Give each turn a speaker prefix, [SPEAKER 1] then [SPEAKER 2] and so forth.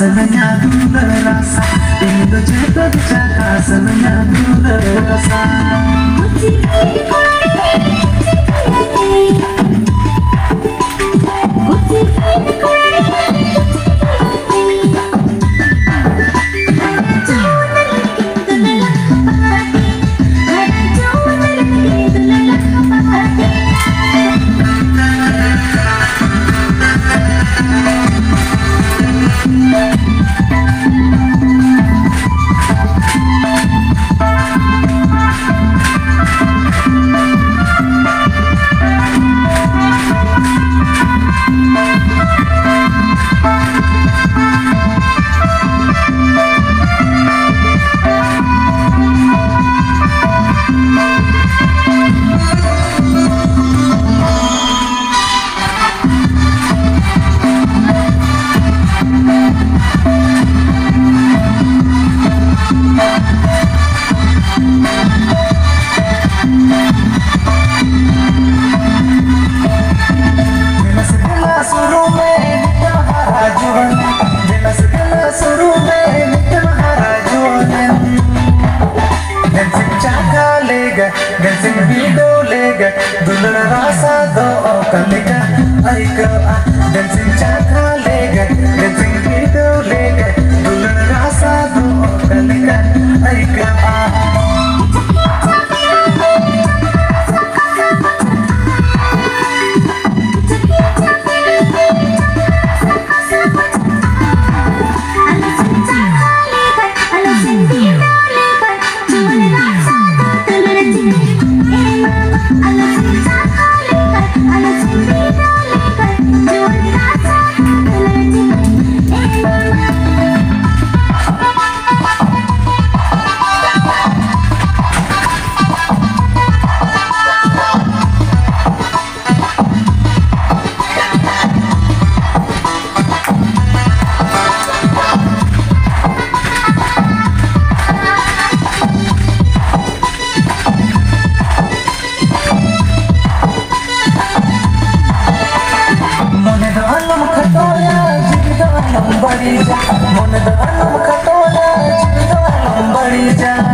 [SPEAKER 1] కాసనయా దూరరస ఇందు చేత కాసనయా దూరరస Dancing video lega Dulur rasa do kalika Aika Dancing chaka lega Dancing video lega jigdanam barija Monedhanam khatoya jigdanam barija Alam